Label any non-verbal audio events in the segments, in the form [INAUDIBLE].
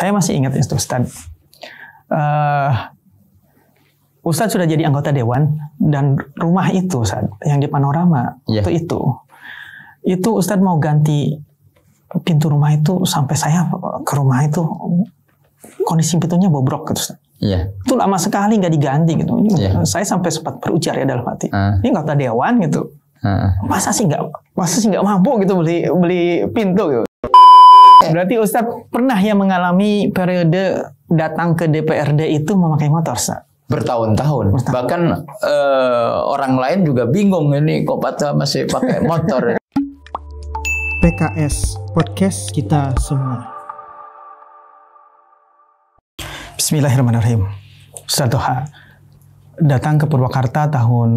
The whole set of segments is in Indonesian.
saya masih ingat itu Ustaz. Uh, Ustadz sudah jadi anggota dewan dan rumah itu Ustaz, yang di panorama Iya. waktu itu itu Ustadz mau ganti pintu rumah itu sampai saya ke rumah itu kondisi pintunya bobrok gitu Ustaz. Iya. Itu lama sekali nggak diganti gitu. Ini Iya. Saya sampai sempat berujar ya dalam hati. Ah. Ini anggota dewan gitu. Ah. Masa sih nggak masa sih nggak mampu gitu beli beli pintu gitu. Berarti Ustadz pernah ya mengalami periode datang ke DPRD itu memakai motor, Ustaz? bertahun-tahun. Bahkan eh, orang lain juga bingung ini kok Pata masih pakai [LAUGHS] motor. PKS Podcast kita semua. Bismillahirrahmanirrahim. Ustaz Toha datang ke Purwakarta tahun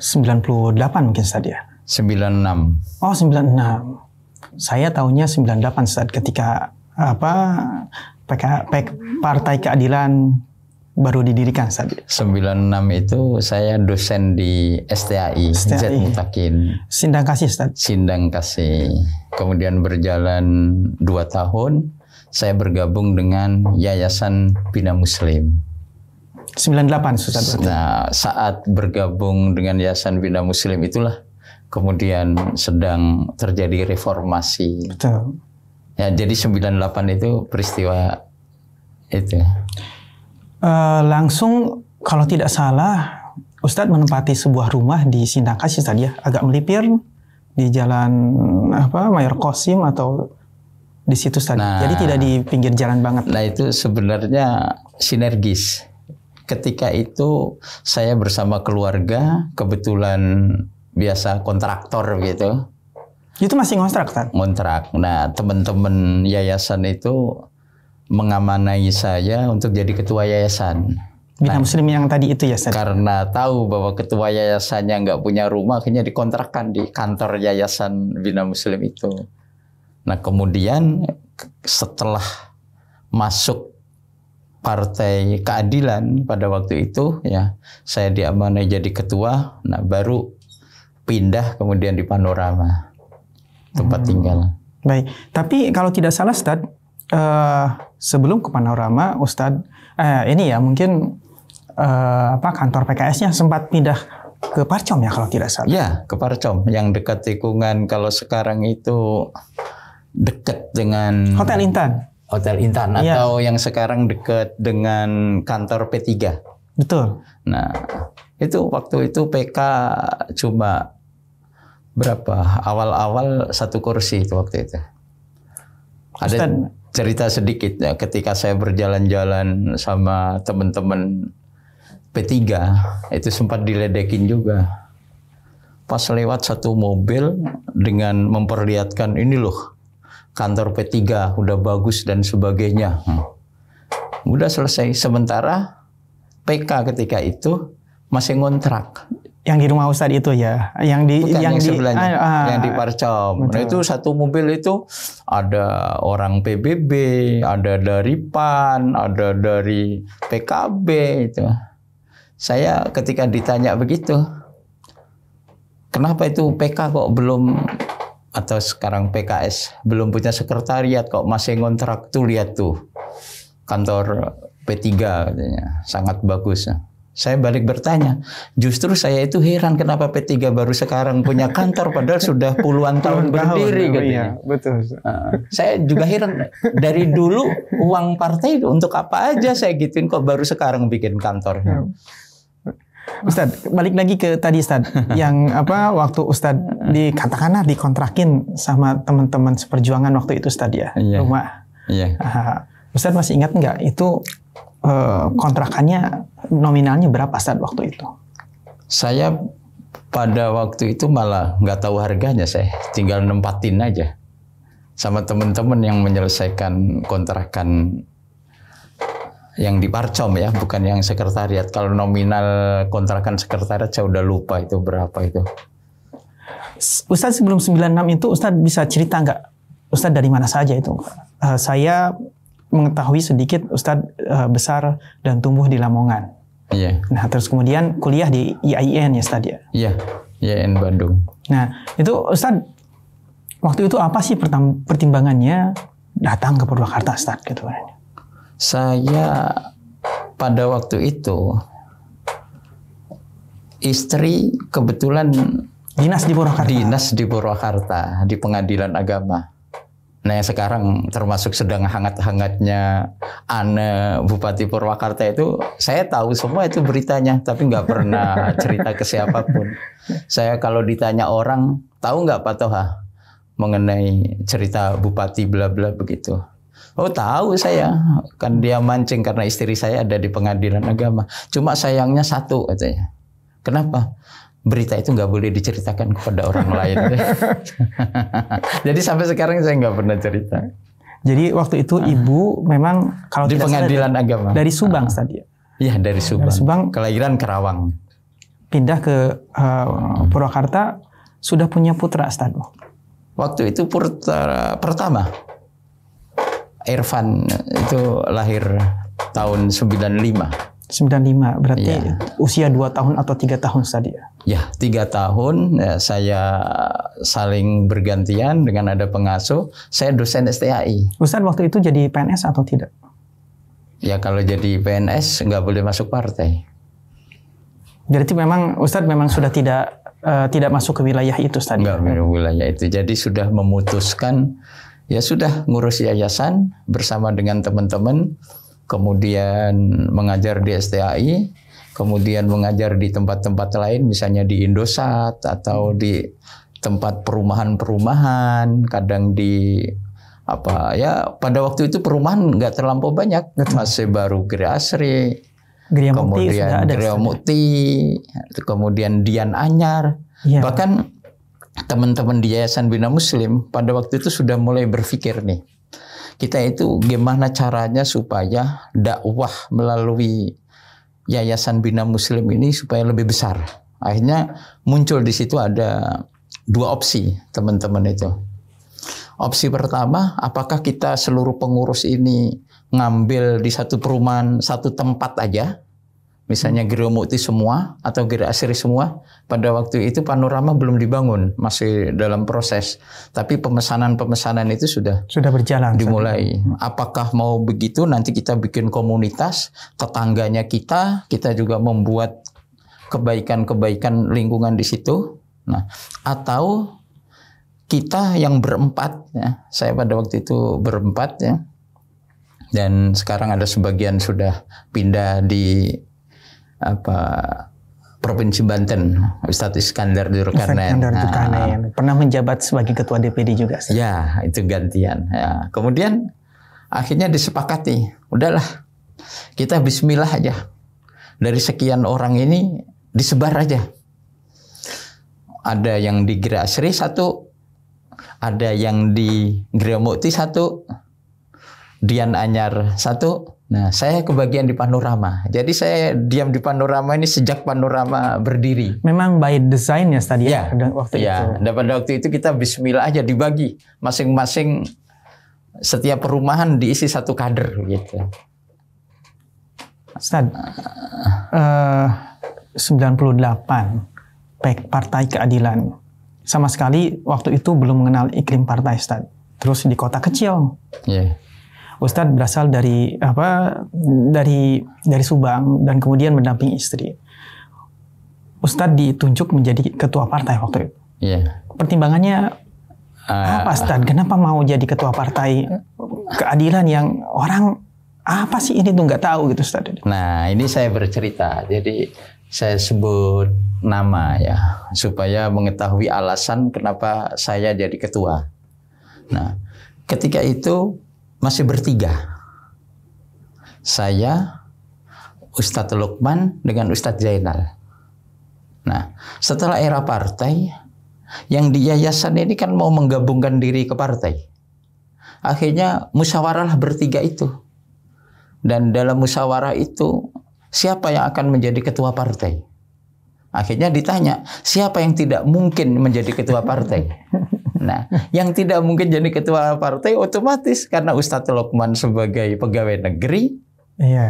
98 mungkin Ustaz ya. 96. Oh 96. Saya tahunnya 98 Ustaz ketika apa PK, PK Partai Keadilan baru didirikan Ustaz. 96 itu saya dosen di STAI, Z STAI. Mutakin, Sindang kasih Ustaz. Sindang Kasih. Kemudian berjalan dua tahun, saya bergabung dengan Yayasan Bina Muslim. 98 Ustaz. Nah, saat bergabung dengan Yayasan Bina Muslim itulah kemudian sedang terjadi reformasi. Betul. Ya, jadi 98 itu peristiwa itu. Eh, langsung kalau tidak salah Ustadz menempati sebuah rumah di Sindang Kasih tadi ya, agak melipir di jalan apa Mayor Kosim atau di situ tadi. Nah. Jadi tidak di pinggir jalan banget. Nah, itu sebenarnya sinergis. Ketika itu saya bersama keluarga, kebetulan biasa kontraktor gitu, Itu masih ngontrak kan? ngontrak. Nah, teman-teman yayasan itu mengamanai saya untuk jadi ketua yayasan. Bina Muslim yang tadi itu ya Ustadz. Karena tahu bahwa ketua yayasannya nggak punya rumah, akhirnya dikontrakkan di kantor yayasan Bina Muslim itu. Nah kemudian setelah masuk Partai Keadilan pada waktu itu, ya saya diamanai jadi ketua. Nah baru pindah kemudian di Panorama tempat tinggal. Baik. Tapi kalau tidak salah Ustadz, eh, sebelum ke Panorama Ustadz, eh, ini ya mungkin eh, apa kantor PKS-nya sempat pindah ke Parcom ya kalau tidak salah. Ya ke Parcom yang dekat tikungan kalau sekarang itu dekat dengan Hotel Intan. Hotel Intan Iya. atau yang sekarang dekat dengan kantor P3. Betul. Nah, itu waktu itu PK cuma berapa? Awal-awal satu kursi itu waktu itu. Ada Ustaz. cerita sedikit ya ketika saya berjalan-jalan sama teman-teman P3 itu sempat diledekin juga. Pas lewat satu mobil dengan memperlihatkan ini loh kantor P3 udah bagus dan sebagainya. Hmm. Udah selesai. Sementara PK ketika itu masih ngontrak. Yang di rumah Ustadz itu ya, yang di Bukan yang, di sebelahnya, ah, ah, yang di Parcom. Nah Betul. itu satu mobil itu ada orang PBB, ada dari PAN, ada dari PKB itu. Saya ketika ditanya begitu, kenapa itu PK kok belum atau sekarang PKS belum punya sekretariat kok masih ngontrak tuh lihat tuh kantor P3 katanya sangat bagus. Saya balik bertanya, justru saya itu heran kenapa P3 baru sekarang punya kantor padahal sudah puluhan tahun berdiri gitu. iya, betul. Saya juga heran dari dulu uang partai itu untuk apa aja saya gituin kok baru sekarang bikin kantor. Ustadz, balik lagi ke tadi Ustadz, yang apa waktu Ustadz di katakanlah dikontrakin sama teman-teman seperjuangan waktu itu Ustadz ya, Iya. rumah. Iya. Ah, Ustadz masih ingat nggak itu eh, kontrakannya nominalnya berapa Ustadz waktu itu? Saya pada waktu itu malah nggak tahu harganya saya, tinggal nempatin aja sama teman-teman yang menyelesaikan kontrakan yang di Parcom ya, bukan yang sekretariat. Kalau nominal kontrakan sekretariat saya udah lupa itu berapa itu. Ustadz sebelum 96 itu Ustadz bisa cerita nggak Ustadz dari mana saja itu? Eh, saya mengetahui sedikit Ustadz eh, besar dan tumbuh di Lamongan. Iya, Nah terus kemudian kuliah di IAIN ya Ustadz ya. iya, IAIN Bandung. Nah, itu Ustadz waktu itu apa sih pertimbangannya datang ke Purwakarta Ustaz gitu kan? Saya pada waktu itu istri kebetulan Dinas di Purwakarta. dinas di Purwakarta di pengadilan agama. Nah yang sekarang termasuk sedang hangat-hangatnya Ane Bupati Purwakarta itu saya tahu semua itu beritanya tapi nggak pernah cerita ke siapa pun. Saya kalau ditanya orang tahu nggak Pak Toha mengenai cerita Bupati bla bla begitu. Oh tahu saya kan dia mancing karena istri saya ada di pengadilan agama. Cuma sayangnya satu katanya. Kenapa? Berita itu nggak boleh diceritakan kepada orang [LAUGHS] lain. [LAUGHS] Jadi sampai sekarang saya nggak pernah cerita. Jadi waktu itu ibu memang kalau Di tidak salah pengadilan agama. dari Subang tadi ya. Iya dari Subang. Subang. Kelahiran Kerawang. pindah ke eh, Purwakarta sudah punya putra Ustaz. Waktu itu purta- pertama Irfan itu lahir tahun 95. 95 berarti Iya. usia 2 tahun atau tiga tahun tadi ya. Ya, tiga tahun ya, saya saling bergantian dengan ada pengasuh. Saya dosen STAI. Ustadz waktu itu jadi PNS atau tidak? Ya kalau jadi PNS nggak boleh masuk partai. Berarti memang Ustadz memang sudah tidak eh, tidak masuk ke wilayah itu Ustadz. Nggak minum wilayah itu. Jadi sudah memutuskan ya sudah ngurus yayasan bersama dengan teman-teman, kemudian mengajar di STAI, kemudian mengajar di tempat-tempat lain, misalnya di Indosat atau di tempat perumahan-perumahan, kadang di apa ya pada waktu itu perumahan nggak terlampau banyak, masih baru Gerasri, Gria kemudian. Gria. Mukti, kemudian Dian Anyar, Iya. bahkan teman-teman di Yayasan Bina Muslim pada waktu itu sudah mulai berpikir nih, kita itu gimana caranya supaya dakwah melalui Yayasan Bina Muslim ini supaya lebih besar. Akhirnya muncul di situ ada dua opsi teman-teman itu. Opsi pertama, apakah kita seluruh pengurus ini ngambil di satu perumahan, satu tempat aja, misalnya Mukti semua atau Giro Asri semua. Pada waktu itu panorama belum dibangun, masih dalam proses. Tapi pemesanan-pemesanan itu sudah sudah berjalan. Dimulai. Apakah mau begitu? Nanti kita bikin komunitas, tetangganya kita, kita juga membuat kebaikan-kebaikan lingkungan di situ. Nah, atau kita yang berempat, ya, saya pada waktu itu berempat ya, dan sekarang ada sebagian sudah pindah di apa provinsi Banten, Ustadz Iskandar Durkanen. Iskandar Nah, Durkanen. Pernah menjabat sebagai ketua DPD juga. Ustadz. Ya, itu gantian. Ya. Kemudian akhirnya disepakati, udahlah kita Bismillah aja. Dari sekian orang ini disebar aja. Ada yang di Gera Asri satu, ada yang di Gera Mukti satu, Dian Anyar satu. Nah, saya kebagian di panorama. Jadi saya diam di panorama ini sejak panorama berdiri. Memang by design ya tadi ya, Ya, waktu ya, itu. dan pada waktu itu kita Bismillah aja dibagi masing-masing setiap perumahan diisi satu kader gitu. Ustadz, eh, 98 Pek Partai Keadilan. Sama sekali waktu itu belum mengenal iklim partai Ustadz. Terus di kota kecil. Ya, Ustadz berasal dari apa? Dari dari Subang dan kemudian mendampingi istri. Ustadz ditunjuk menjadi ketua partai waktu itu. ya. Pertimbangannya Ah, apa Ustadz? Kenapa mau jadi ketua partai keadilan yang orang apa sih ini tuh nggak tahu gitu Ustadz? Nah, ini saya bercerita. Jadi saya sebut nama ya supaya mengetahui alasan kenapa saya jadi ketua. Nah, ketika itu masih bertiga. Saya, Ustadz Lukman dengan Ustadz Zainal. Nah, setelah era partai, yang di yayasan ini kan mau menggabungkan diri ke partai. Akhirnya musyawarah bertiga itu. Dan dalam musyawarah itu siapa yang akan menjadi ketua partai? Akhirnya ditanya, siapa yang tidak mungkin menjadi ketua partai? Nah, yang tidak mungkin jadi ketua partai otomatis karena Ustadz Lokman sebagai pegawai negeri, Iya.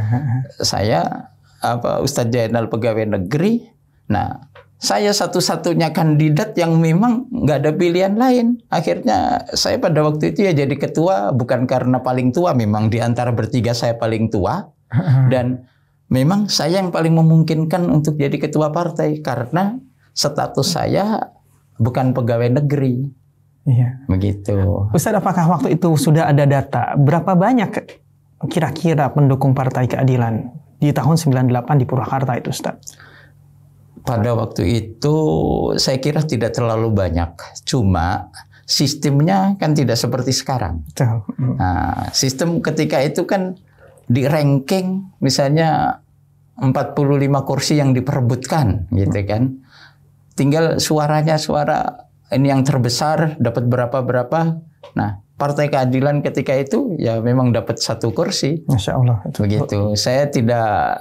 saya apa Ustadz Jainal pegawai negeri. Nah, saya satu-satunya kandidat yang memang nggak ada pilihan lain. Akhirnya saya pada waktu itu ya jadi ketua bukan karena paling tua, memang di antara bertiga saya paling tua dan memang saya yang paling memungkinkan untuk jadi ketua partai karena status saya bukan pegawai negeri. Iya. Begitu. Ustadz, apakah waktu itu sudah ada data berapa banyak kira-kira pendukung Partai Keadilan di tahun 98 di Purwakarta itu, Ustadz? pada waktu itu saya kira tidak terlalu banyak. Cuma sistemnya kan tidak seperti sekarang. Betul. Nah, sistem ketika itu kan di ranking misalnya 45 kursi yang diperebutkan gitu kan. Tinggal suaranya suara ini yang terbesar dapat berapa berapa. Nah, Partai Keadilan ketika itu ya memang dapat satu kursi. Masya Allah. Begitu. Saya tidak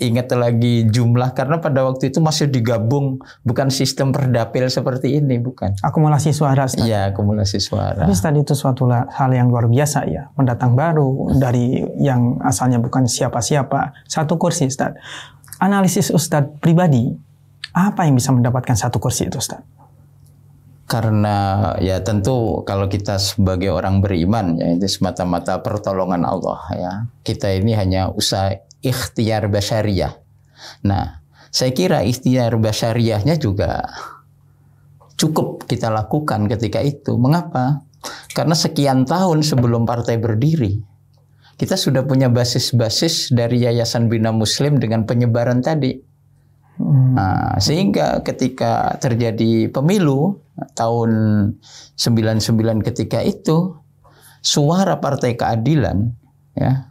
ingat lagi jumlah karena pada waktu itu masih digabung bukan sistem perdapil seperti ini bukan akumulasi suara Iya akumulasi suara tapi tadi itu suatu hal yang luar biasa ya pendatang baru dari yang asalnya bukan siapa-siapa satu kursi Ustaz analisis Ustadz pribadi apa yang bisa mendapatkan satu kursi itu Ustaz karena ya tentu kalau kita sebagai orang beriman ya itu semata-mata pertolongan Allah ya kita ini hanya usaha ikhtiar basyariah. Nah, saya kira ikhtiar basyariahnya juga cukup kita lakukan ketika itu. Mengapa? Karena sekian tahun sebelum partai berdiri, kita sudah punya basis-basis dari Yayasan Bina Muslim dengan penyebaran tadi. Hmm. Nah, sehingga ketika terjadi pemilu tahun 99 ketika itu, suara Partai Keadilan ya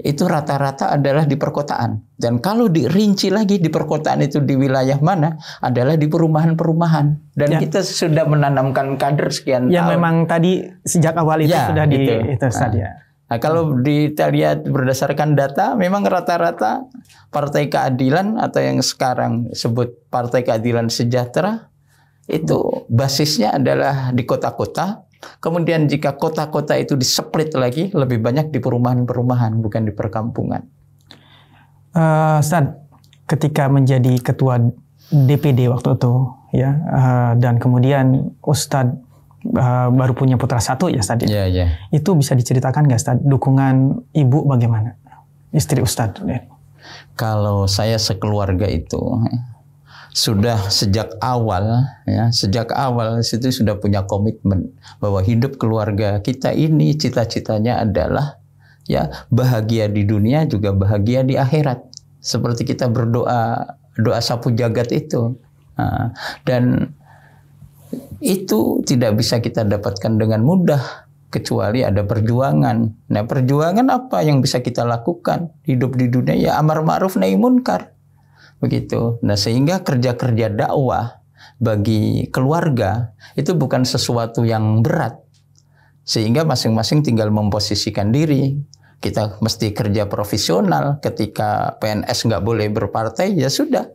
itu rata-rata adalah di perkotaan. Dan kalau dirinci lagi di perkotaan itu di wilayah mana adalah di perumahan-perumahan. Dan ya. kita sudah menanamkan kader sekian yang tahun. memang tadi sejak awal itu ya, sudah di itu, itu saja. Nah, kalau kita lihat berdasarkan data, memang rata-rata Partai Keadilan atau yang sekarang sebut Partai Keadilan Sejahtera itu basisnya adalah di kota-kota. Kemudian jika kota-kota itu diseplit lagi, lebih banyak di perumahan-perumahan, bukan di perkampungan. Uh, Ustaz, ketika menjadi ketua DPD waktu itu, ya, uh, dan kemudian Ustadz uh, baru punya putra satu ya Ustadz. Iya, iya. Itu bisa diceritakan nggak Ustadz, dukungan ibu bagaimana? Istri Ustadz. Ya. Kalau saya sekeluarga itu, sudah sejak awal ya sejak awal situ sudah punya komitmen bahwa hidup keluarga kita ini cita-citanya adalah ya bahagia di dunia juga bahagia di akhirat seperti kita berdoa doa sapu jagat itu nah, dan itu tidak bisa kita dapatkan dengan mudah kecuali ada perjuangan. Nah, perjuangan apa yang bisa kita lakukan hidup di dunia ya amar ma'ruf nahi munkar begitu. Nah sehingga kerja-kerja dakwah bagi keluarga itu bukan sesuatu yang berat, sehingga masing-masing tinggal memposisikan diri. Kita mesti kerja profesional. Ketika PNS nggak boleh berpartai, ya sudah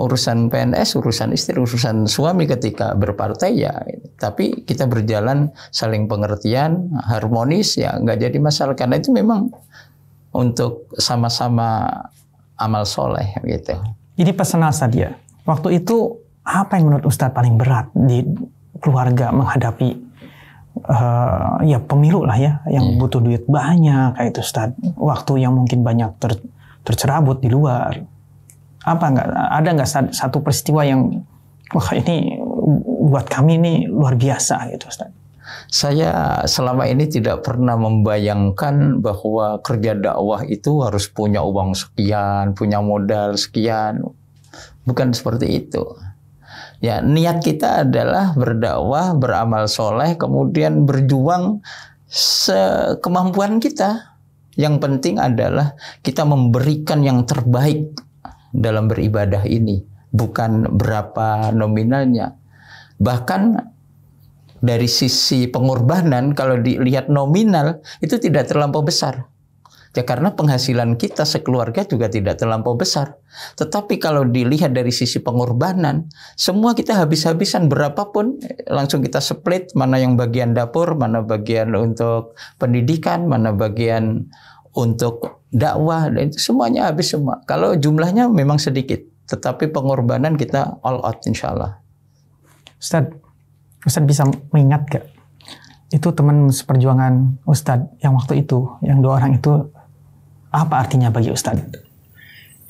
urusan PNS, urusan istri, urusan suami ketika berpartai ya. Tapi kita berjalan saling pengertian, harmonis ya nggak jadi masalah karena itu memang untuk sama-sama amal soleh gitu. Jadi pesan saja. Waktu itu apa yang menurut Ustadz paling berat di keluarga menghadapi uh, ya pemilu lah ya yang yeah. butuh duit banyak kayak itu Ustadz. Waktu yang mungkin banyak ter, tercerabut di luar. Apa nggak ada nggak satu peristiwa yang wah ini buat kami ini luar biasa gitu Ustadz? Saya selama ini tidak pernah membayangkan bahwa kerja dakwah itu harus punya uang sekian, punya modal sekian. Bukan seperti itu. Ya, niat kita adalah berdakwah, beramal soleh, kemudian berjuang sekemampuan kita. Yang penting adalah kita memberikan yang terbaik dalam beribadah ini, bukan berapa nominalnya. Bahkan dari sisi pengorbanan kalau dilihat nominal itu tidak terlampau besar. Ya karena penghasilan kita sekeluarga juga tidak terlampau besar. Tetapi kalau dilihat dari sisi pengorbanan, semua kita habis-habisan berapapun langsung kita split mana yang bagian dapur, mana bagian untuk pendidikan, mana bagian untuk dakwah dan itu semuanya habis semua. Kalau jumlahnya memang sedikit, tetapi pengorbanan kita all out insya Allah. Ustaz, Ustaz bisa mengingat gak? Itu teman seperjuangan Ustaz yang waktu itu, yang dua orang itu, apa artinya bagi Ustaz?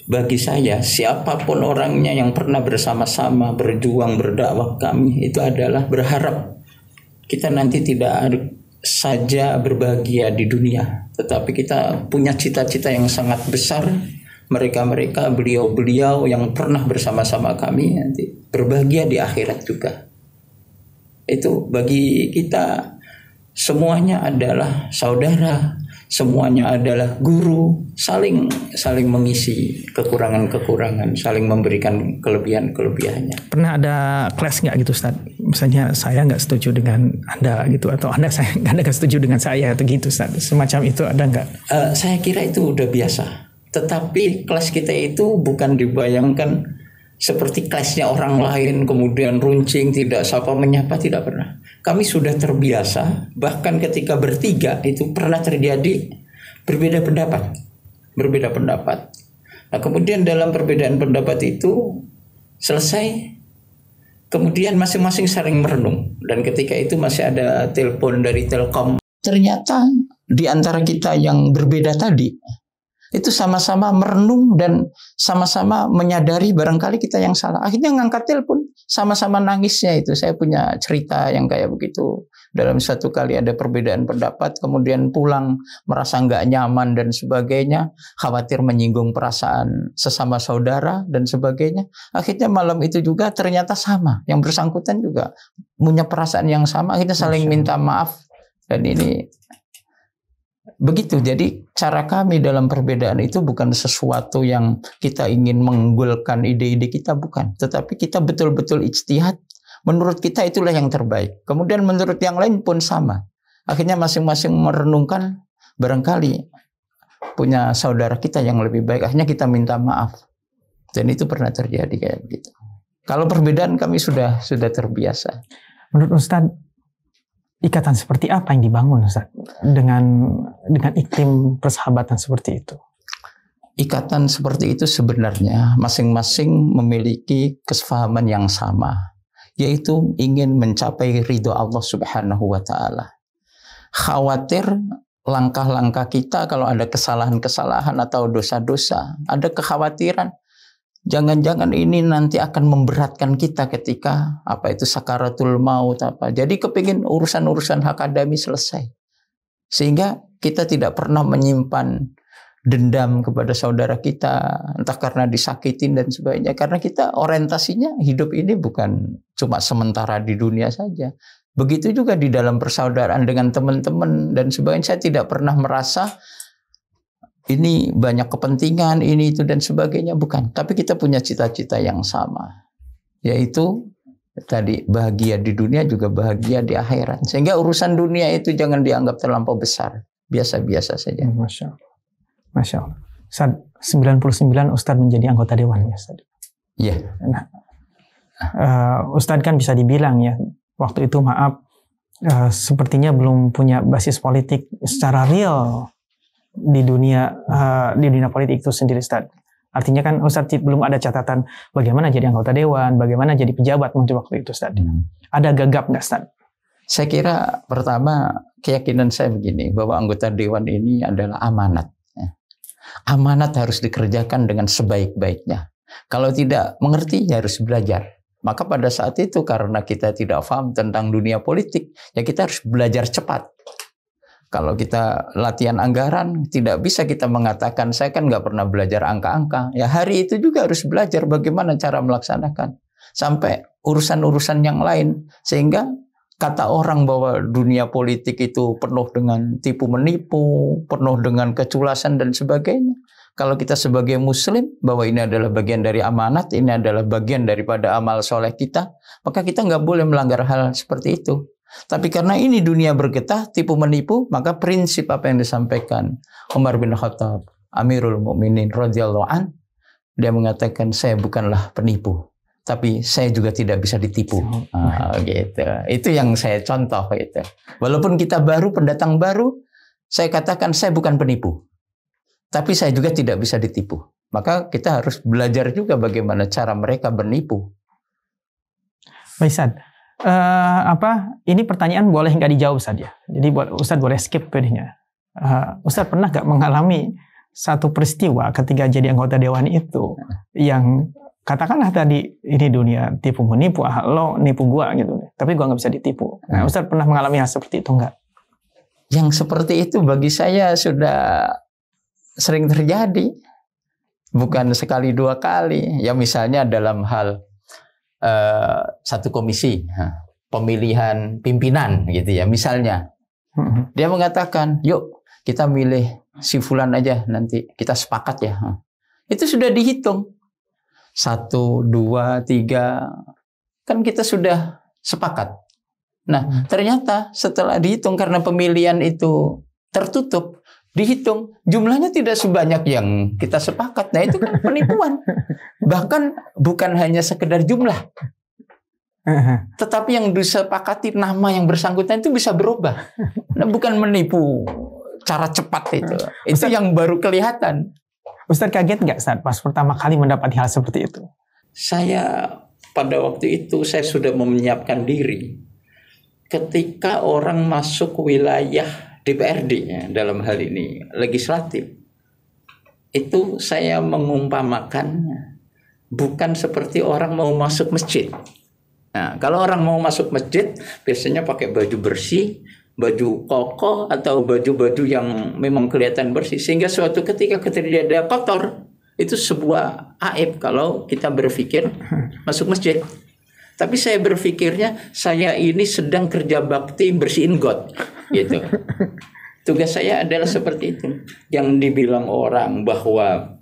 Bagi saya, siapa pun orangnya yang pernah bersama-sama berjuang berdakwah kami, itu adalah berharap kita nanti tidak saja berbahagia di dunia, tetapi kita punya cita-cita yang sangat besar. Mereka-mereka, beliau-beliau yang pernah bersama-sama kami nanti berbahagia di akhirat juga. Itu bagi kita semuanya adalah saudara, semuanya adalah guru, saling saling mengisi kekurangan-kekurangan, saling memberikan kelebihan-kelebihannya. Pernah ada kelas nggak gitu Ustaz? Misalnya saya nggak setuju dengan Anda gitu atau Anda saya [LAUGHS] Anda nggak setuju dengan saya atau gitu Ustaz. Semacam itu ada nggak? Uh, saya kira itu udah biasa. Tetapi kelas kita itu bukan dibayangkan seperti kelasnya orang lain kemudian runcing tidak sapa menyapa tidak pernah. Kami sudah terbiasa bahkan ketika bertiga itu pernah terjadi berbeda pendapat. Berbeda pendapat. Nah kemudian dalam perbedaan pendapat itu selesai. Kemudian masing-masing saling merenung. Dan ketika itu masih ada telepon dari Telkom. Ternyata di antara kita yang berbeda tadi itu sama-sama merenung dan sama-sama menyadari barangkali kita yang salah. Akhirnya ngangkat telepon, sama-sama nangisnya itu. Saya punya cerita yang kayak begitu. Dalam satu kali ada perbedaan pendapat, kemudian pulang merasa nggak nyaman dan sebagainya, khawatir menyinggung perasaan sesama saudara dan sebagainya. Akhirnya malam itu juga ternyata sama. Yang bersangkutan juga punya perasaan yang sama. Akhirnya saling minta maaf dan ini Begitu, jadi cara kami dalam perbedaan itu bukan sesuatu yang kita ingin mengunggulkan ide-ide kita, bukan. Tetapi kita betul-betul ijtihad. Menurut kita itulah yang terbaik. Kemudian menurut yang lain pun sama. Akhirnya masing-masing merenungkan barangkali punya saudara kita yang lebih baik. Akhirnya kita minta maaf. Dan itu pernah terjadi kayak begitu. Kalau perbedaan kami sudah sudah terbiasa. Menurut Ustadz, ikatan seperti apa yang dibangun Ustaz dengan dengan iklim persahabatan seperti itu? Ikatan seperti itu sebenarnya masing-masing memiliki kesepahaman yang sama, yaitu ingin mencapai ridho Allah Subhanahu wa taala. Khawatir langkah-langkah kita kalau ada kesalahan-kesalahan atau dosa-dosa, ada kekhawatiran Jangan-jangan ini nanti akan memberatkan kita ketika apa itu sakaratul maut apa. Jadi kepingin urusan-urusan hak adami selesai. Sehingga kita tidak pernah menyimpan dendam kepada saudara kita, entah karena disakitin dan sebagainya. Karena kita orientasinya hidup ini bukan cuma sementara di dunia saja. Begitu juga di dalam persaudaraan dengan teman-teman dan sebagainya. Saya tidak pernah merasa ini banyak kepentingan, ini itu dan sebagainya bukan. Tapi kita punya cita-cita yang sama, yaitu tadi bahagia di dunia juga bahagia di akhirat. Sehingga urusan dunia itu jangan dianggap terlampau besar, biasa-biasa saja. Masya Allah. Masya Allah. Saat 99 Ustadz menjadi anggota dewan ya Ustadz. Iya. Nah, uh, Ustadz kan bisa dibilang ya, waktu itu maaf, uh, sepertinya belum punya basis politik secara real di dunia uh, di dunia politik itu sendiri Ustaz. Artinya kan Ustaz belum ada catatan bagaimana jadi anggota dewan, bagaimana jadi pejabat mungkin waktu itu Ustaz. Hmm. Ada gagap nggak Ustaz? Saya kira pertama keyakinan saya begini bahwa anggota dewan ini adalah amanat. Ya. Amanat harus dikerjakan dengan sebaik-baiknya. Kalau tidak mengerti ya harus belajar. Maka pada saat itu karena kita tidak paham tentang dunia politik, ya kita harus belajar cepat. Kalau kita latihan anggaran, tidak bisa kita mengatakan saya kan nggak pernah belajar angka-angka. Ya hari itu juga harus belajar bagaimana cara melaksanakan sampai urusan-urusan yang lain sehingga kata orang bahwa dunia politik itu penuh dengan tipu menipu, penuh dengan keculasan dan sebagainya. Kalau kita sebagai muslim bahwa ini adalah bagian dari amanat, ini adalah bagian daripada amal soleh kita, maka kita nggak boleh melanggar hal seperti itu. Tapi karena ini dunia bergetah, tipu menipu, maka prinsip apa yang disampaikan Umar bin Khattab, Amirul Mukminin radhiyallahu an, dia mengatakan saya bukanlah penipu, tapi saya juga tidak bisa ditipu. Ah, gitu. Itu yang saya contoh itu. Walaupun kita baru pendatang baru, saya katakan saya bukan penipu. Tapi saya juga tidak bisa ditipu. Maka kita harus belajar juga bagaimana cara mereka bernipu. Baik. Uh, apa ini pertanyaan boleh nggak dijawab saja. Jadi Ustaz boleh skip pedihnya. Uh, Ustaz pernah nggak mengalami satu peristiwa ketika jadi anggota dewan itu yang katakanlah tadi ini dunia tipu menipu ah lo nipu gua gitu tapi gua nggak bisa ditipu nah hmm. Ustaz pernah mengalami hal seperti itu enggak yang seperti itu bagi saya sudah sering terjadi bukan sekali dua kali ya misalnya dalam hal uh, satu komisi pemilihan pimpinan gitu ya misalnya hmm. dia mengatakan yuk kita milih si fulan aja nanti kita sepakat ya itu sudah dihitung satu, dua, tiga, kan kita sudah sepakat. Nah, hmm. ternyata setelah dihitung karena pemilihan itu tertutup, dihitung jumlahnya tidak sebanyak yang kita sepakat. Nah, itu kan penipuan. Bahkan bukan hanya sekedar jumlah. Tetapi yang disepakati nama yang bersangkutan itu bisa berubah. Nah, bukan menipu cara cepat itu. Itu yang baru kelihatan. Ustaz kaget nggak saat pas pertama kali mendapati hal seperti itu? Saya pada waktu itu saya sudah menyiapkan diri. Ketika orang masuk wilayah DPRD ya, dalam hal ini legislatif, itu saya mengumpamakan bukan seperti orang mau masuk masjid. Nah, kalau orang mau masuk masjid biasanya pakai baju bersih, baju koko atau baju-baju yang memang kelihatan bersih sehingga suatu ketika ketika dia kotor itu sebuah aib kalau kita berpikir masuk masjid. Tapi saya berpikirnya saya ini sedang kerja bakti bersihin got gitu. Tugas saya adalah seperti itu. Yang dibilang orang bahwa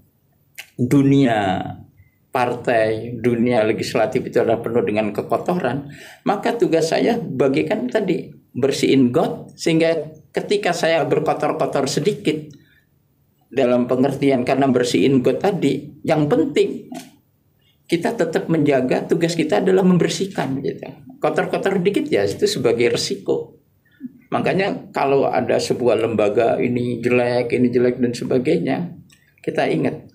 dunia partai, dunia legislatif itu adalah penuh dengan kekotoran, maka tugas saya bagikan tadi bersihin got sehingga ketika saya berkotor-kotor sedikit dalam pengertian karena bersihin got tadi yang penting kita tetap menjaga tugas kita adalah membersihkan gitu. Kotor-kotor dikit ya itu sebagai resiko. Makanya kalau ada sebuah lembaga ini jelek, ini jelek dan sebagainya, kita ingat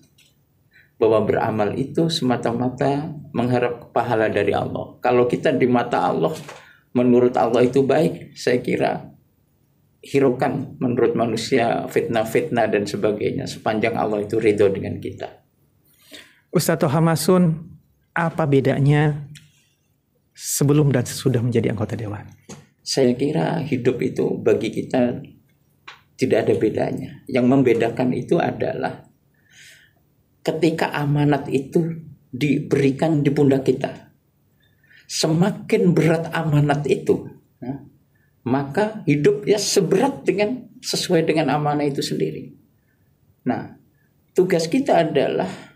bahwa beramal itu semata-mata mengharap pahala dari Allah. Kalau kita di mata Allah menurut Allah itu baik, saya kira hiraukan menurut manusia fitnah-fitnah dan sebagainya sepanjang Allah itu ridho dengan kita. Ustaz Hamasun, apa bedanya sebelum dan sesudah menjadi anggota dewan? Saya kira hidup itu bagi kita tidak ada bedanya. Yang membedakan itu adalah ketika amanat itu diberikan di pundak kita semakin berat amanat itu, ya, maka hidup ya seberat dengan sesuai dengan amanah itu sendiri. Nah, tugas kita adalah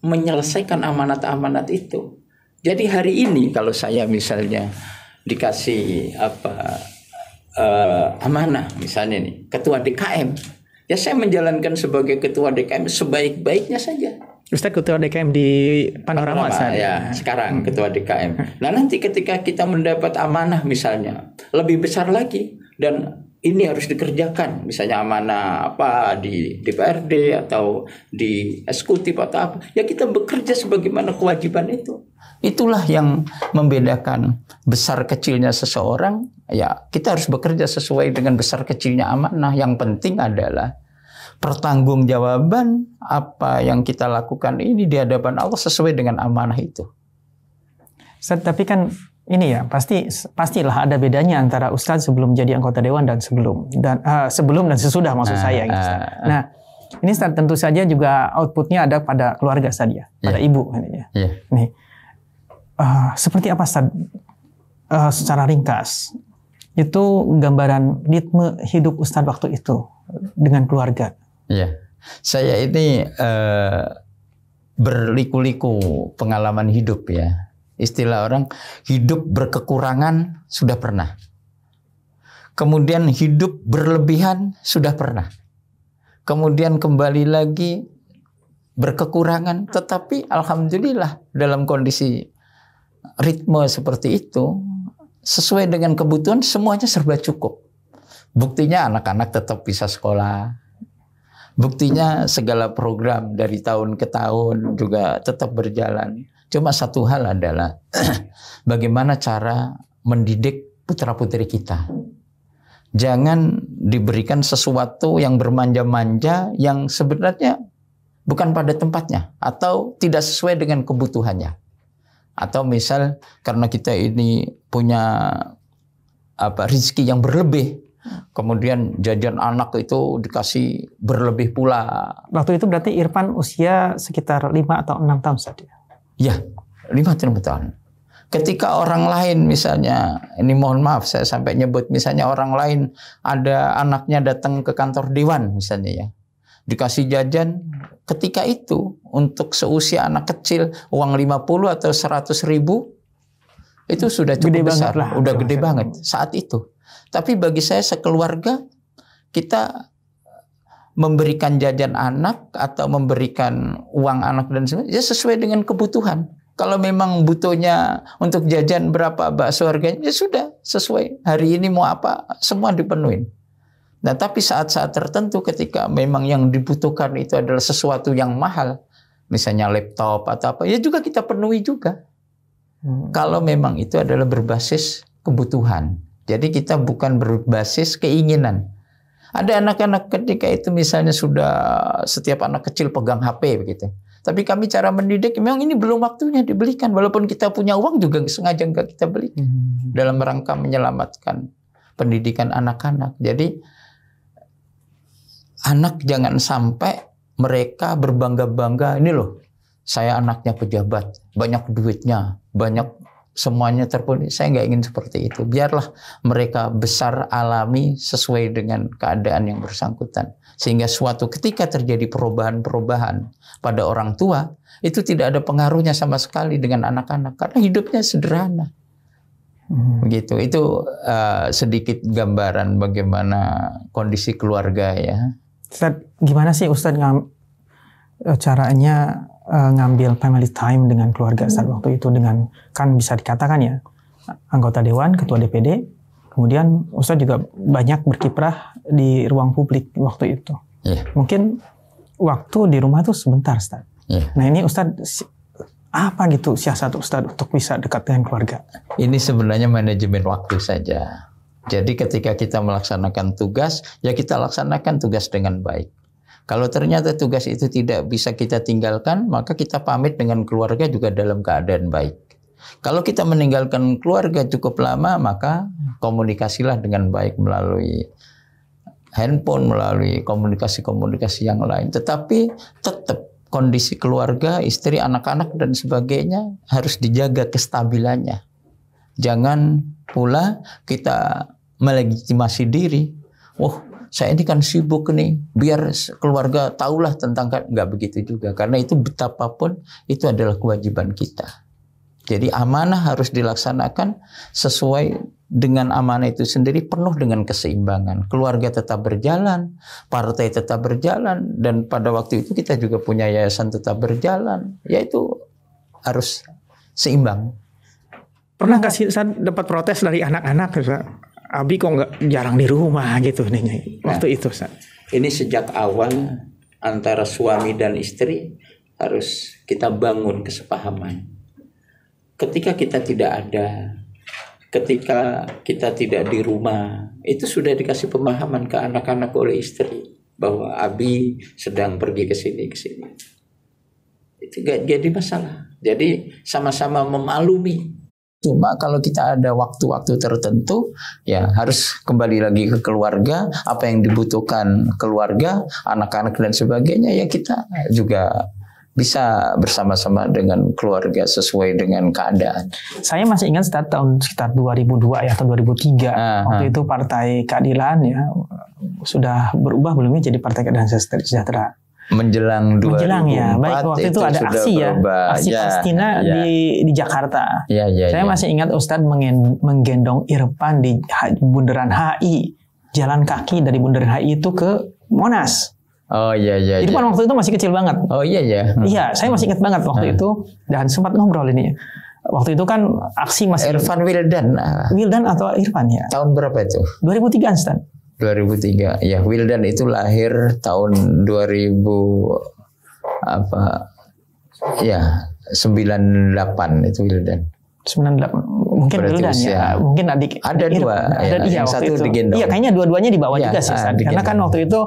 menyelesaikan amanat-amanat itu. Jadi hari ini kalau saya misalnya dikasih apa uh, amanah misalnya nih ketua DKM, ya saya menjalankan sebagai ketua DKM sebaik-baiknya saja. Ustaz ketua DKM di Panorama, Panorama ya sekarang hmm. ketua DKM. Nah nanti ketika kita mendapat amanah misalnya lebih besar lagi dan ini harus dikerjakan. Misalnya amanah apa di DPRD atau di eksekutif atau apa. Ya kita bekerja sebagaimana kewajiban itu. Itulah yang membedakan besar kecilnya seseorang. Ya kita harus bekerja sesuai dengan besar kecilnya amanah. Yang penting adalah pertanggungjawaban apa yang kita lakukan ini di hadapan Allah sesuai dengan amanah itu. Ustaz, tapi kan ini ya pasti pastilah ada bedanya antara Ustadz sebelum jadi anggota dewan dan sebelum dan uh, sebelum dan sesudah maksud uh, saya. Gitu, uh, nah ini tentu saja juga outputnya ada pada keluarga saja, pada yeah. ibu. Ini, ya. Yeah. Nih, uh, seperti apa Ustaz, uh, secara ringkas itu gambaran ritme hidup Ustadz waktu itu dengan keluarga. Iya. Saya ini uh, berliku-liku pengalaman hidup ya. Istilah orang hidup berkekurangan sudah pernah. Kemudian hidup berlebihan sudah pernah. Kemudian kembali lagi berkekurangan tetapi alhamdulillah dalam kondisi ritme seperti itu sesuai dengan kebutuhan semuanya serba cukup. Buktinya anak-anak tetap bisa sekolah, Buktinya segala program dari tahun ke tahun juga tetap berjalan. Cuma satu hal adalah [CLEARS THROAT] bagaimana cara mendidik putra-putri kita. Jangan diberikan sesuatu yang bermanja-manja yang sebenarnya bukan pada tempatnya atau tidak sesuai dengan kebutuhannya. Atau misal karena kita ini punya apa rezeki yang berlebih, kemudian jajan anak itu dikasih berlebih pula. Waktu itu berarti Irfan usia sekitar 5 atau 6 tahun saja. Ya, lima tahun tahun. Ketika orang lain misalnya, ini mohon maaf saya sampai nyebut misalnya orang lain ada anaknya datang ke kantor dewan misalnya ya. Dikasih jajan, ketika itu untuk seusia anak kecil uang 50 atau 100 ribu itu sudah cukup Gede besar, lah. udah gede banget saat itu. Tapi bagi saya sekeluarga kita memberikan jajan anak atau memberikan uang anak dan sebagainya ya sesuai dengan kebutuhan. Kalau memang butuhnya untuk jajan berapa bakso harganya ya sudah sesuai. Hari ini mau apa semua dipenuhin. Nah tapi saat-saat tertentu ketika memang yang dibutuhkan itu adalah sesuatu yang mahal, misalnya laptop atau apa, ya juga kita penuhi juga. Hmm. Kalau memang itu adalah berbasis kebutuhan. Jadi kita bukan berbasis keinginan. Ada anak-anak ketika itu misalnya sudah setiap anak kecil pegang HP begitu. Tapi kami cara mendidik memang ini belum waktunya dibelikan. Walaupun kita punya uang juga sengaja nggak kita beli Hmm. dalam rangka menyelamatkan pendidikan anak-anak. Jadi anak jangan sampai mereka berbangga-bangga ini loh. Saya anaknya pejabat, banyak duitnya, banyak semuanya terpenuhi. Saya nggak ingin seperti itu. Biarlah mereka besar alami sesuai dengan keadaan yang bersangkutan. Sehingga suatu ketika terjadi perubahan-perubahan pada orang tua, itu tidak ada pengaruhnya sama sekali dengan anak-anak. Karena hidupnya sederhana. Hmm. Begitu. Itu uh, sedikit gambaran bagaimana kondisi keluarga ya. Ustaz, gimana sih Ustaz ngam, eh, caranya eh, ngambil family time dengan keluarga Ustaz waktu itu dengan kan bisa dikatakan ya anggota dewan, ketua DPD, kemudian Ustaz juga banyak berkiprah di ruang publik waktu itu. Iya. Mungkin waktu di rumah tuh sebentar Ustaz. Iya. Nah ini Ustaz si- apa gitu siasat Ustaz untuk bisa dekat dengan keluarga? Ini sebenarnya manajemen waktu saja. Jadi ketika kita melaksanakan tugas, ya kita laksanakan tugas dengan baik. Kalau ternyata tugas itu tidak bisa kita tinggalkan, maka kita pamit dengan keluarga juga dalam keadaan baik. Kalau kita meninggalkan keluarga cukup lama, maka komunikasilah dengan baik melalui handphone, melalui komunikasi-komunikasi yang lain. Tetapi tetap kondisi keluarga, istri, anak-anak dan sebagainya harus dijaga kestabilannya. Jangan pula kita melegitimasi diri. Oh, saya ini kan sibuk nih, biar keluarga tahulah tentang kan nggak begitu juga. Karena itu betapapun itu adalah kewajiban kita. Jadi amanah harus dilaksanakan sesuai dengan amanah itu sendiri penuh dengan keseimbangan. Keluarga tetap berjalan, partai tetap berjalan, dan pada waktu itu kita juga punya yayasan tetap berjalan. Yaitu harus seimbang. Pernah nggak sih Ustaz dapat protes dari anak-anak? Abi kok nggak jarang di rumah gitu nih waktu itu Ustaz. Ini sejak awal antara suami dan istri harus kita bangun kesepahaman. Ketika kita tidak ada, ketika kita tidak di rumah, itu sudah dikasih pemahaman ke anak-anak oleh istri bahwa Abi sedang pergi ke sini ke sini. Itu gak jadi masalah. Jadi sama-sama memaklumi Cuma kalau kita ada waktu-waktu tertentu, ya harus kembali lagi ke keluarga, apa yang dibutuhkan keluarga, anak-anak dan sebagainya, ya kita juga bisa bersama-sama dengan keluarga sesuai dengan keadaan. Saya masih ingat start tahun sekitar 2002 ya atau 2003 Ah, waktu itu Partai Keadilan ya sudah berubah belum ya jadi Partai Keadilan Sejahtera. Menjelang 2004 Menjelang ya, baik waktu itu, ada sudah aksi ya, berubah. aksi Ya, Palestina ya. di di Jakarta. Ya, ya, Saya ya. masih ingat Ustadz menggendong Irfan di bundaran HI, jalan kaki dari bundaran HI itu ke Monas. Oh iya iya. iya. Irfan waktu itu masih kecil banget. Oh iya ya. Iya, saya masih ingat banget waktu Hmm. itu dan sempat ngobrol ini. Waktu itu kan aksi masih Irfan Wildan ah, Wildan atau Irfan ya? tahun berapa itu? 2003 Ustaz. 2003. Ya, Wildan itu lahir tahun 2000 apa ya 98 itu Wildan. 98 mungkin Berarti Wildan usia- ya mungkin adik Ada Iya, dua, ada ya, iya yang satu itu. digendong. iya kayaknya dua-duanya dibawa Iya, juga sih San. karena kan waktu itu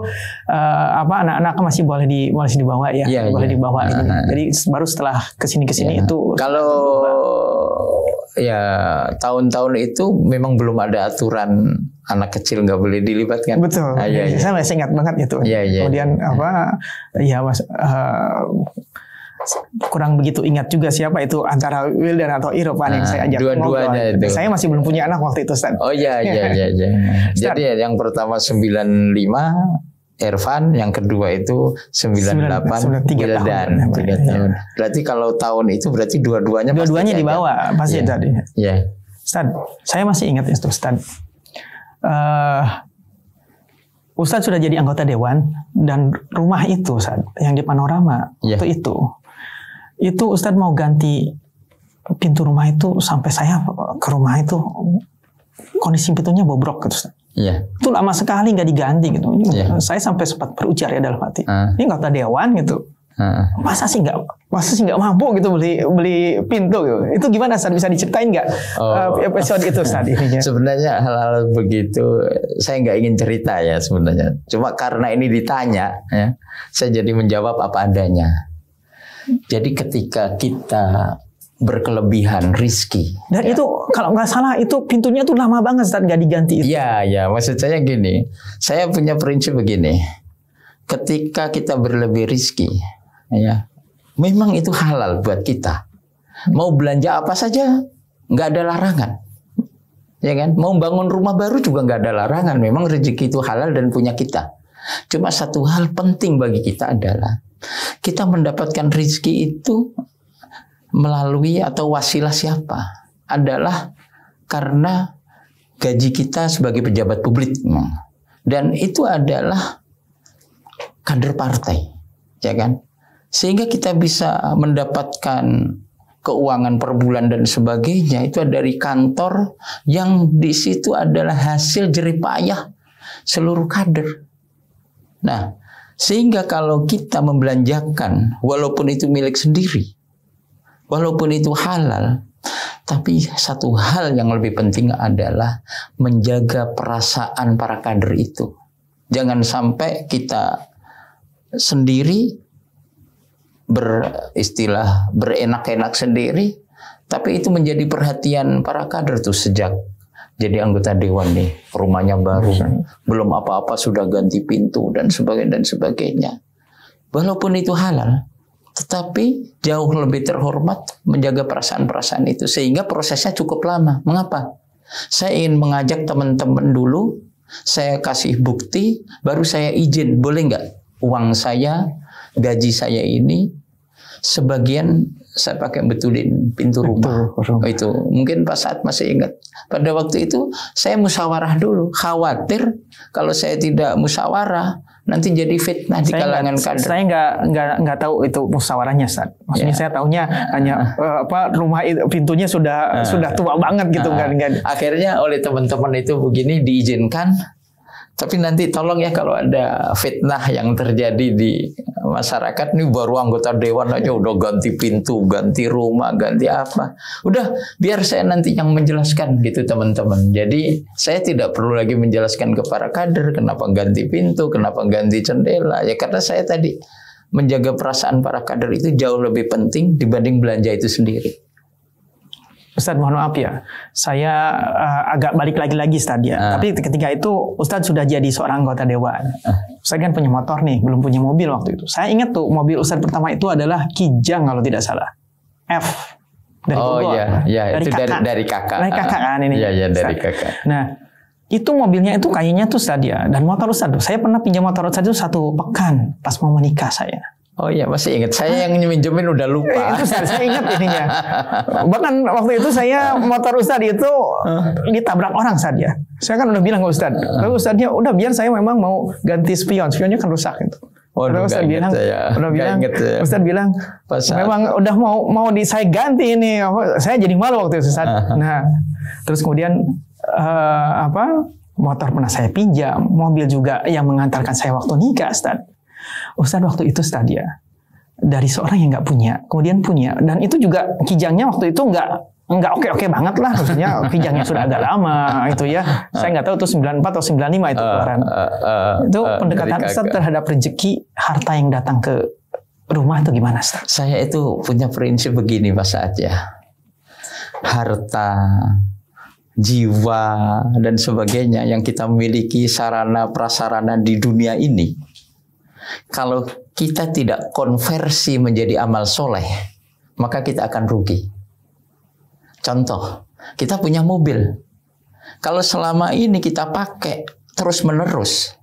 eh, apa anak-anak masih boleh di masih dibawa ya Iya, boleh iya. dibawa gitu. Ah, ah. jadi baru setelah ke sini ke sini Ya. itu Kalau ya tahun-tahun itu memang belum ada aturan anak kecil nggak boleh dilibatkan. betul Ah, iya, iya. saya masih ingat banget itu Iya, iya, kemudian apa ya mas eh, kurang begitu ingat juga siapa itu antara Wildan atau Iropan yang Ah, saya ajak dua-duanya ngobrol. itu. Saya masih belum punya anak waktu itu, Stan. Oh iya iya iya. iya. [LAUGHS] Jadi yang pertama 95 Ervan, yang kedua itu 98 Sembilan- tiga Wildan, tahun. tiga Iya. tahun. Berarti kalau tahun itu berarti dua-duanya Dua-duanya dibawa pasti Iya. tadi. Iya. Stan, saya masih ingat itu. Eh, Ustadz sudah jadi anggota dewan dan rumah itu, Stan, yang di panorama Iya. waktu itu, itu Ustadz mau ganti pintu rumah itu sampai saya ke rumah itu kondisi pintunya bobrok gitu, Stan. Iya. itu lama sekali nggak diganti gitu. Ini Iya. Saya sampai sempat berujar ya dalam hati. Ah. Ini anggota dewan gitu. Ah. Masa sih nggak masa sih nggak mampu gitu beli beli pintu gitu. Itu gimana Ustaz bisa diceritain nggak Oh. eh, episode itu Ustaz ininya? [LAUGHS] Sebenarnya hal-hal begitu saya nggak ingin cerita ya sebenarnya. Cuma karena ini ditanya ya, saya jadi menjawab apa adanya. Jadi ketika kita berkelebihan rizki, Dan itu kalau nggak salah itu pintunya tuh lama banget Ustaz nggak diganti itu. Iya, ya, maksud saya gini. Saya punya prinsip begini. Ketika kita berlebih rizki, ya, memang itu halal buat kita. Mau belanja apa saja, nggak ada larangan. Ya kan? Mau bangun rumah baru juga nggak ada larangan. Memang rezeki itu halal dan punya kita. Cuma satu hal penting bagi kita adalah kita mendapatkan rizki itu melalui atau wasilah siapa? Adalah karena gaji kita sebagai pejabat publik. Dan itu adalah kader partai, ya kan? Sehingga kita bisa mendapatkan keuangan per bulan dan sebagainya itu dari kantor yang di situ adalah hasil jeripayah seluruh kader. Nah, sehingga kalau kita membelanjakan walaupun itu milik sendiri, walaupun itu halal, tapi satu hal yang lebih penting adalah menjaga perasaan para kader itu. Jangan sampai kita sendiri beristilah berenak-enak sendiri, tapi itu menjadi perhatian para kader tuh sejak jadi anggota dewan nih, rumahnya baru, belum apa-apa sudah ganti pintu dan sebagainya dan sebagainya. Walaupun itu halal, tetapi jauh lebih terhormat menjaga perasaan-perasaan itu sehingga prosesnya cukup lama. Mengapa? Saya ingin mengajak teman-teman dulu, saya kasih bukti, baru saya izin, boleh nggak uang saya, gaji saya ini sebagian saya pakai betulin pintu rumah. Betul, Oh, itu mungkin pas saat masih ingat. Pada waktu itu saya musyawarah dulu, khawatir kalau saya tidak musyawarah nanti jadi fitnah di Saya kalangan nggak- kader. Saya nggak nggak nggak tahu itu musyawarahnya Ustaz. Maksudnya Ya. saya tahunya hanya eh, apa rumah itu pintunya sudah sudah tua banget gitu Nah, kan nggak akhirnya oleh teman-teman itu begini diizinkan tapi nanti tolong ya kalau ada fitnah yang terjadi di masyarakat ini baru anggota dewan aja udah ganti pintu, ganti rumah, ganti apa. Udah biar saya nanti yang menjelaskan gitu teman-teman. Jadi saya tidak perlu lagi menjelaskan ke para kader kenapa ganti pintu, kenapa ganti jendela. Ya karena saya tadi menjaga perasaan para kader itu jauh lebih penting dibanding belanja itu sendiri. Ustadz mohon maaf ya, saya eh, agak balik lagi lagi Ustadz ya. Ah. Tapi ketika itu Ustadz sudah jadi seorang anggota dewan. Saya kan punya motor nih, belum punya mobil waktu itu. Saya ingat tuh mobil Ustadz pertama itu adalah Kijang kalau tidak salah. F dari oh Bogor. iya, iya itu dari dari kakak. Dari kakak kan ini. Iya iya dari Ustadz. kakak. Nah, itu mobilnya itu kayaknya tuh Ustadz ya. Dan motor Ustadz saya pernah pinjam motor Ustadz itu satu pekan pas mau menikah saya. Oh iya masih ingat. Saya yang minjemin udah Eh, lupa. itu Ustadz, saya ingat ininya. Bahkan waktu itu saya motor Ustadz itu ditabrak orang Ustadz ya. Saya kan udah bilang ke Ustadz. Lalu Ustadznya udah biar saya memang mau ganti spion. Spionnya kan rusak gitu. Waduh, Ustadz bilang, saya. udah bilang, inget saya. Ustadz bilang, Pas saat- memang udah mau mau di saya ganti ini. Saya jadi malu waktu itu Ustadz. Nah, terus kemudian eh, apa? motor pernah saya pinjam, mobil juga yang mengantarkan saya waktu nikah, Ustaz. Ustaz waktu itu Ustaz ya, dari seorang yang nggak punya, kemudian punya, dan itu juga kijangnya waktu itu nggak nggak oke-oke banget lah, maksudnya [LAUGHS] kijangnya sudah agak lama itu ya. Saya nggak tahu itu 94 atau 95 itu keluaran. Uh, uh, uh, itu pendekatan Ustaz terhadap rezeki harta yang datang ke rumah itu gimana Ustaz? Saya itu punya prinsip begini Pak Saad ya. Harta, jiwa, dan sebagainya yang kita miliki sarana prasarana di dunia ini. Kalau kita tidak konversi menjadi amal soleh, maka kita akan rugi. Contoh, kita punya mobil. Kalau selama ini kita pakai terus menerus,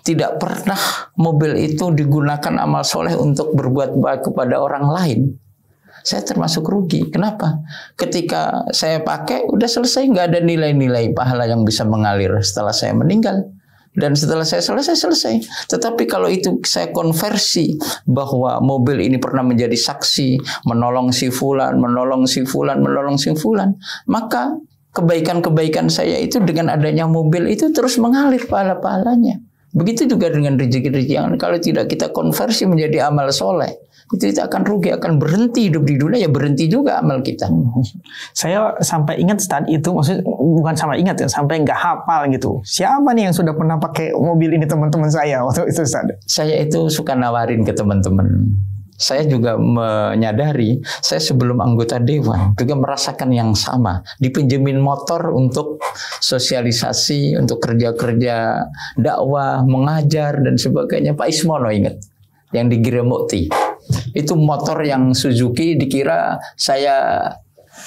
tidak pernah mobil itu digunakan amal soleh untuk berbuat baik kepada orang lain. Saya termasuk rugi. Kenapa? Ketika saya pakai, udah selesai, nggak ada nilai-nilai pahala yang bisa mengalir setelah saya meninggal. Dan setelah saya selesai, selesai. Tetapi kalau itu saya konversi bahwa mobil ini pernah menjadi saksi, menolong si fulan, menolong si fulan, menolong si fulan, maka kebaikan-kebaikan saya itu dengan adanya mobil itu terus mengalir pahala-pahalanya. Begitu juga dengan rezeki-rezeki yang kalau tidak kita konversi menjadi amal soleh, itu kita akan rugi, akan berhenti hidup di dunia, ya berhenti juga amal kita. Saya sampai ingat saat itu, maksud bukan sampai ingat ya, sampai nggak hafal gitu. Siapa nih yang sudah pernah pakai mobil ini teman-teman saya waktu itu Ustaz? Saya itu suka nawarin ke teman-teman. Saya juga menyadari, saya sebelum anggota dewan juga merasakan yang sama. Dipinjemin motor untuk sosialisasi, untuk kerja-kerja dakwah, mengajar dan sebagainya. Pak Ismono ingat, yang di Giremukti. Itu motor yang Suzuki dikira saya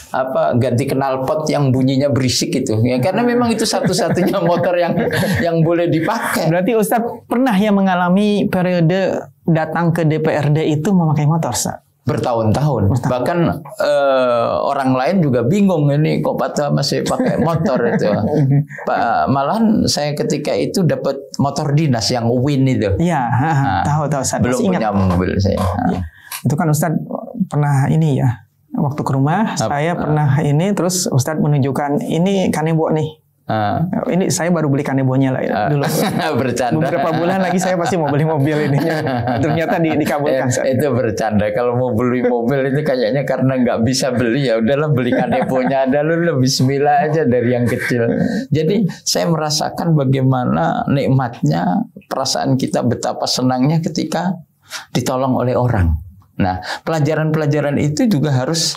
apa ganti knalpot yang bunyinya berisik itu ya karena memang itu satu-satunya [LAUGHS] motor yang yang boleh dipakai Berarti Ustadz pernah ya mengalami periode datang ke DPRD itu memakai motor, Ustaz? bertahun-tahun. Bahkan eh, orang lain juga bingung ini kok Pata masih pakai motor itu. [LAUGHS] Pak malahan saya ketika itu dapat motor dinas yang Win itu. Ha. Nah, tahu tahu Ustaz. Belum ingat. punya mobil saya. Iya. Itu kan Ustadz pernah ini ya. Waktu ke rumah Apa? saya pernah ini terus Ustadz menunjukkan ini kanebo nih. Ah. Ini saya baru beli kanebonya lah ya, dulu. [LAUGHS] bercanda. Beberapa bulan lagi saya pasti mau beli mobil ini. [LAUGHS] Ternyata di, dikabulkan. Eh, itu bercanda. Kalau mau beli mobil itu kayaknya karena nggak bisa beli ya udahlah beli kaneponya ada lu lebih Bismillah aja dari yang kecil. Jadi saya merasakan bagaimana nikmatnya perasaan kita betapa senangnya ketika ditolong oleh orang. Nah pelajaran-pelajaran itu juga harus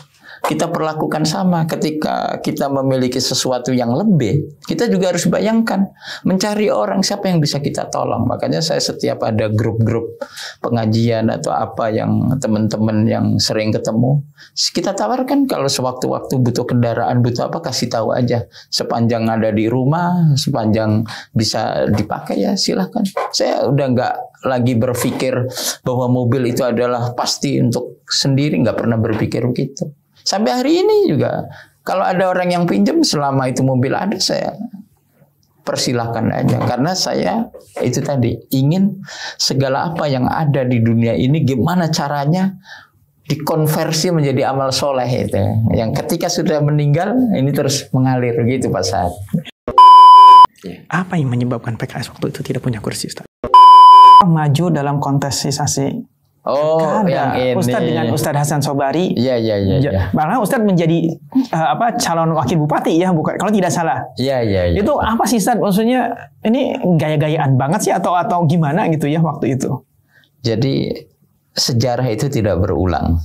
kita perlakukan sama ketika kita memiliki sesuatu yang lebih kita juga harus bayangkan mencari orang siapa yang bisa kita tolong. Makanya saya setiap ada grup-grup pengajian atau apa yang teman-teman yang sering ketemu kita tawarkan kalau sewaktu-waktu butuh kendaraan butuh apa kasih tahu aja. Sepanjang ada di rumah sepanjang bisa dipakai ya silahkan. Saya udah nggak lagi berpikir bahwa mobil itu adalah pasti untuk sendiri nggak pernah berpikir begitu Sampai hari ini juga kalau ada orang yang pinjam selama itu mobil ada saya persilahkan aja karena saya itu tadi ingin segala apa yang ada di dunia ini gimana caranya dikonversi menjadi amal soleh itu yang ketika sudah meninggal ini terus mengalir gitu Pak Saad. Apa yang menyebabkan PKS waktu itu tidak punya kursi, Ustaz? Maju dalam kontestisasi Oh Kada. yang ini. Ustadz dengan Ustadz Hasan Sobari. Iya iya iya. Iya Malah Ustadz menjadi eh, apa calon wakil bupati ya, bukan kalau tidak salah. iya iya. iya. Itu apa sih Ustadz? Maksudnya ini gaya-gayaan banget sih atau atau gimana gitu ya waktu itu? Jadi sejarah itu tidak berulang.